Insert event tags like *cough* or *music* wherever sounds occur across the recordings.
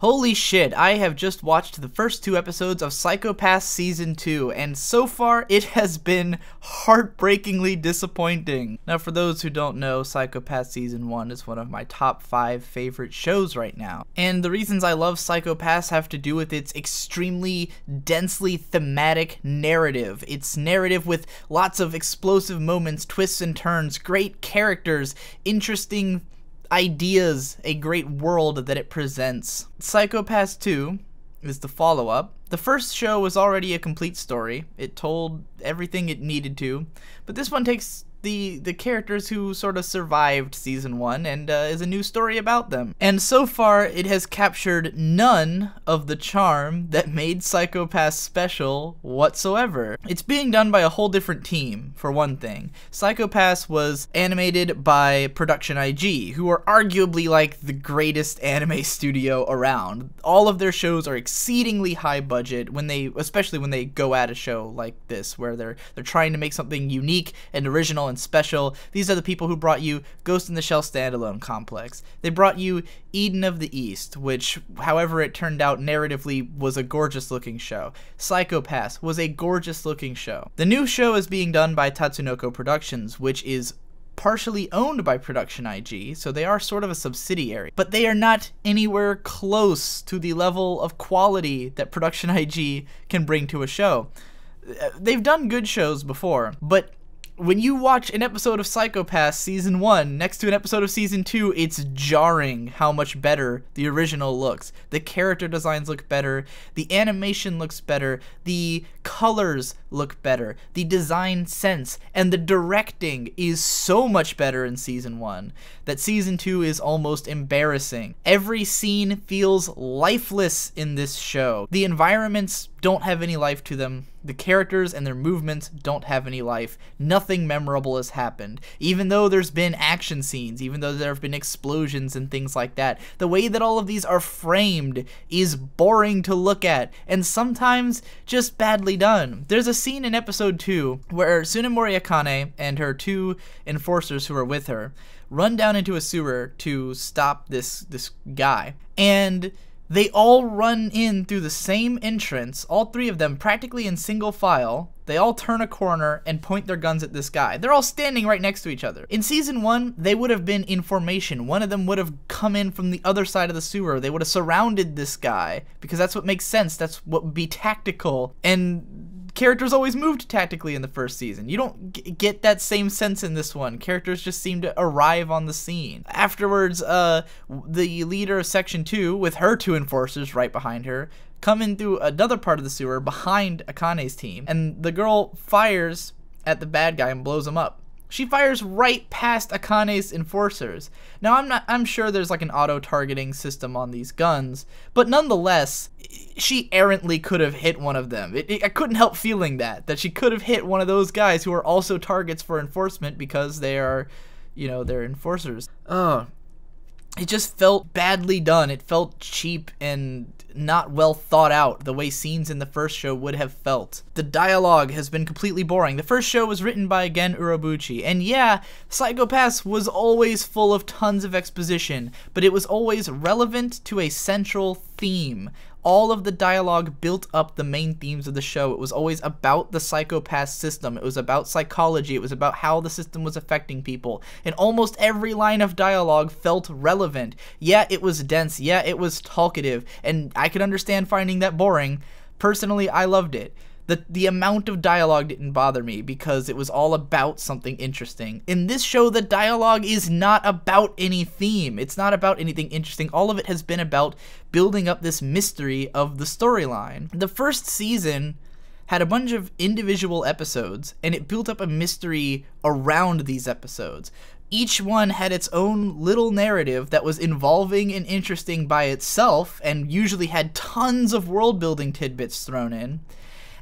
Holy shit, I have just watched the first two episodes of Psycho-Pass Season 2, and so far it has been heartbreakingly disappointing. Now, for those who don't know, Psycho-Pass Season 1 is one of my top 5 favorite shows right now. And the reasons I love Psycho-Pass have to do with its extremely densely thematic narrative. Its narrative with lots of explosive moments, twists and turns, great characters, interesting ideas, a great world that it presents. Psycho-Pass 2 is the follow up. The first show was already a complete story, it told everything it needed to, but this one takes the the characters who sort of survived season one and uh, is a new story about them. And so far, it has captured none of the charm that made Psycho-Pass special whatsoever. It's being done by a whole different team, for one thing. Psycho-Pass was animated by Production IG, who are arguably like the greatest anime *laughs* studio around. All of their shows are exceedingly high budget when they, especially when they go at a show like this, where they're they're trying to make something unique and original and and special. These are the people who brought you Ghost in the Shell Standalone Complex. They brought you Eden of the East, which, however it turned out narratively, was a gorgeous looking show. Psycho-Pass was a gorgeous looking show. The new show is being done by Tatsunoko Productions, which is partially owned by Production IG, so they are sort of a subsidiary. But they are not anywhere close to the level of quality that Production IG can bring to a show. Uh, they've done good shows before, but when you watch an episode of Psycho-Pass season 1 next to an episode of season 2, it's jarring how much better the original looks. The character designs look better, the animation looks better, the colors look better, the design sense, and the directing is so much better in season 1 that season 2 is almost embarrassing. Every scene feels lifeless in this show. The environments don't have any life to them. The characters and their movements don't have any life. Nothing memorable has happened. Even though there's been action scenes, even though there have been explosions and things like that, the way that all of these are framed is boring to look at and sometimes just badly done. There's a scene in episode 2 where Tsunemori Akane and her two enforcers who are with her run down into a sewer to stop this this guy. And they all run in through the same entrance, all three of them practically in single file. They all turn a corner and point their guns at this guy. They're all standing right next to each other. In season one, they would have been in formation. One of them would have come in from the other side of the sewer. They would have surrounded this guy because that's what makes sense. That's what would be tactical. And characters always moved tactically in the first season. You don't get that same sense in this one. Characters just seem to arrive on the scene. Afterwards, uh, the leader of Section 2, with her two enforcers right behind her, come in through another part of the sewer behind Akane's team, and the girl fires at the bad guy and blows him up. She fires right past Akane's enforcers. Now I'm not I'm sure there's like an auto targeting system on these guns, but nonetheless, she errantly could have hit one of them. It, it, I couldn't help feeling that that she could have hit one of those guys who are also targets for enforcement because they are, you know, they're enforcers. Oh, it just felt badly done. It felt cheap and not well thought out the way scenes in the first show would have felt. The dialogue has been completely boring. The first show was written by Gen Urobuchi, and yeah, Psycho-Pass was always full of tons of exposition, but it was always relevant to a central theme all of the dialogue built up the main themes of the show. It was always about the Psycho-Pass system. It was about psychology. It was about how the system was affecting people. And almost every line of dialogue felt relevant. Yeah, it was dense. Yeah, it was talkative. And I could understand finding that boring. Personally, I loved it the the amount of dialogue didn't bother me because it was all about something interesting. In this show, the dialogue is not about any theme. It's not about anything interesting. All of it has been about building up this mystery of the storyline. The first season had a bunch of individual episodes and it built up a mystery around these episodes. Each one had its own little narrative that was involving and interesting by itself and usually had tons of world building tidbits thrown in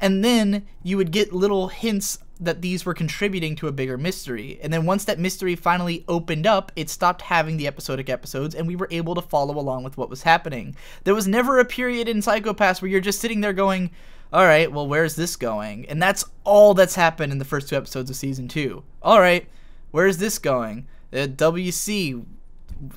and then you would get little hints that these were contributing to a bigger mystery. And then once that mystery finally opened up, it stopped having the episodic episodes, and we were able to follow along with what was happening. There was never a period in Psycho-Pass where you're just sitting there going, all right, well, where's this going? And that's all that's happened in the first two episodes of season two. All right, where's this going? Uh, the WC,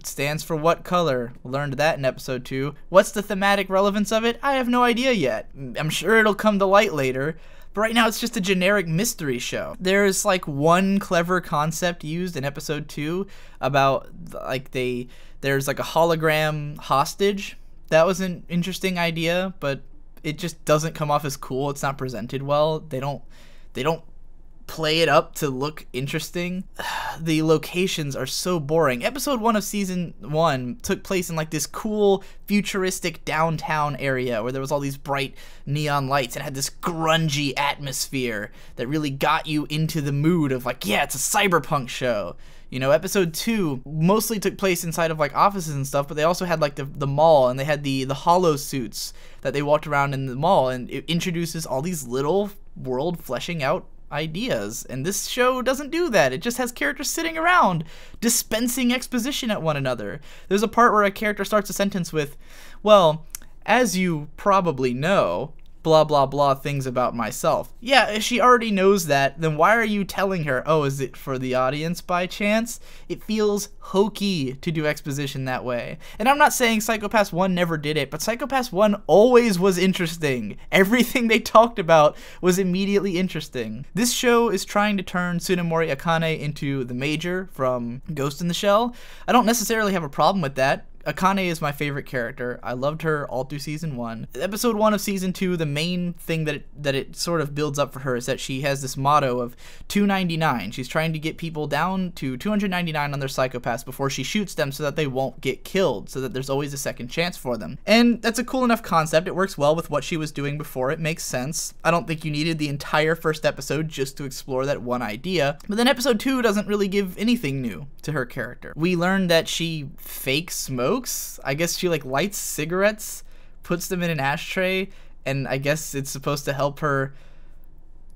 stands for what color? Learned that in episode 2. What's the thematic relevance of it? I have no idea yet. Mm, I'm sure it'll come to light later. But right now, it's just a generic mystery show. There's like one clever concept used in episode two about like they there's like a hologram hostage. That was an interesting idea, but it just doesn't come off as cool. It's not presented well. They don't they don't play it up to look interesting. *sighs* The locations are so boring. Episode 1 of season 1 took place in like this cool futuristic downtown area where there was all these bright neon lights and had this grungy atmosphere that really got you into the mood of like, yeah, it's a cyberpunk show. You know, episode two mostly took place inside of like offices and stuff, but they also had like the, the mall and they had the the hollow suits that they walked around in the mall and it introduces all these little world fleshing out ideas. And this show doesn't do that. It just has characters sitting around dispensing exposition at one another. There's a part where a character starts a sentence with, Well, as you probably know, blah blah blah things about myself. Yeah, if she already knows that, then why are you telling her, oh, is it for the audience by chance? It feels hokey to do exposition that way. And I'm not saying Psycho-Pass 1 never did it, but Psycho-Pass 1 always was interesting. Everything they talked about was immediately interesting. This show is trying to turn Tsunemori Akane into the Major from Ghost in the Shell. I don't necessarily have a problem with that. Akane is my favorite character. I loved her all through season one. Episode one of season two, the main thing that it, that it sort of builds up for her is that she has this motto of 299. She's trying to get people down to 299 on their Psycho-Pass before she shoots them so that they won't get killed, so that there's always a second chance for them. And that's a cool enough concept. It works well with what she was doing before. It makes sense. I don't think you needed the entire first episode just to explore that one idea. But then episode two doesn't really give anything new to her character. We learned that she fakes smoke smokes. I guess she like lights cigarettes, puts them in an ashtray, and I guess it's supposed to help her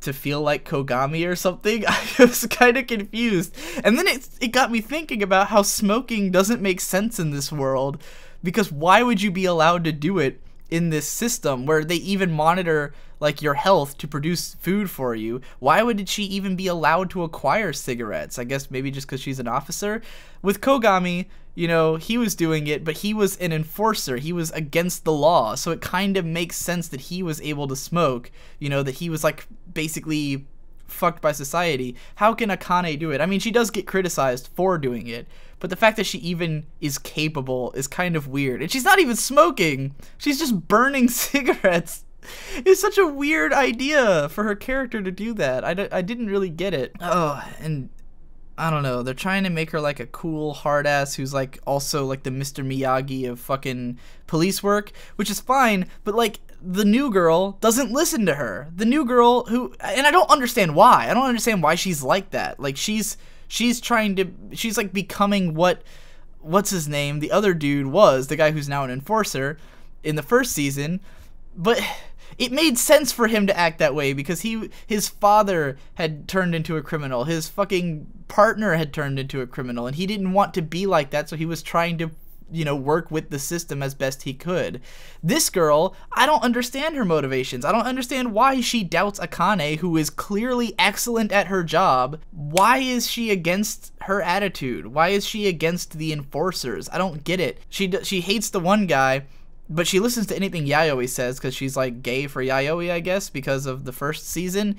to feel like Kogami or something. *laughs* I was kind of confused. And then it it got me thinking about how smoking doesn't make sense in this world because why would you be allowed to do it in this system where they even monitor like your health to produce food for you why would she even be allowed to acquire cigarettes? I guess maybe just because she's an officer? With kogami you know he was doing it but he was an enforcer. He was against the law. So it kind of makes sense that he was able to smoke you know that he was like basically fucked by society how can akane do it i mean she does get criticized for doing it but the fact that she even is capable is kind of weird. And she's not even smoking, she's just burning *laughs* cigarettes. It's such a weird idea for her character to do that. I d- I didn't really get it. Oh, and I don't know. They're trying to make her like a cool hard ass who's like also like the Mr. Miyagi of fucking police work, which is fine, but like the new girl doesn't listen to her. The new girl who and I don't understand why. I don't understand why she's like that. Like she's she's trying to she's like becoming what what's his name the other dude was the guy who's now an enforcer in the first season but it made sense for him to act that way because he his father had turned into a criminal his fucking partner had turned into a criminal and he didn't want to be like that so he was trying to you know, work with the system as best he could. This girl, I don't understand her motivations. I don't understand why she doubts Akane, who is clearly excellent at her job. Why is she against her attitude? Why is she against the enforcers? I don't get it. She she hates the one guy, but she listens to anything Yayoi says because she's like gay for Yayoi, I guess, because of the first season.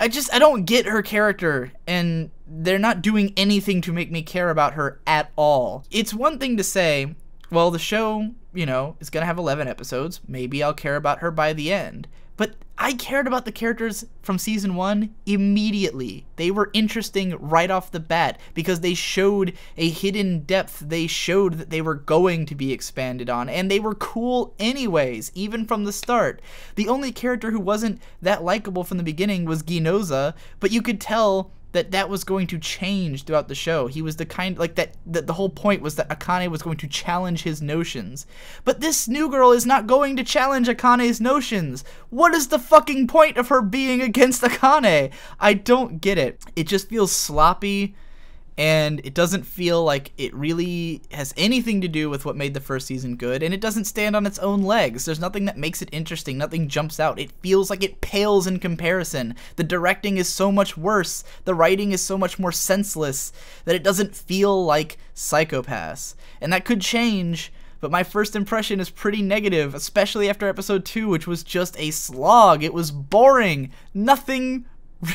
I just I don't get her character and they're not doing anything to make me care about her at all. It's one thing to say, well, the show, you know, is going to have 11 episodes. Maybe I'll care about her by the end. But I cared about the characters from season one immediately. They were interesting right off the bat because they showed a hidden depth. They showed that they were going to be expanded on, and they were cool anyways, even from the start. The only character who wasn't that likable from the beginning was Ginoza, but you could tell that that was going to change throughout the show. He was the kind like that, that the whole point was that Akane was going to challenge his notions. But this new girl is not going to challenge Akane's notions. What is the fucking point of her being against Akane? I don't get it. It just feels sloppy and it doesn't feel like it really has anything to do with what made the first season good and it doesn't stand on its own legs there's nothing that makes it interesting nothing jumps out it feels like it pales in comparison the directing is so much worse the writing is so much more senseless that it doesn't feel like Psycho-Pass and that could change but my first impression is pretty negative, especially after episode 2, which was just a slog. It was boring. Nothing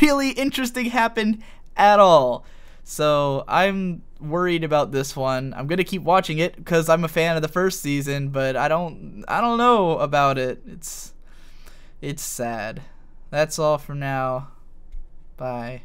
really interesting happened at all. So I'm worried about this one. I'm gonna keep watching it because I'm a fan of the first season, but I don't I don't know about it. It's it's sad. That's all for now. Bye.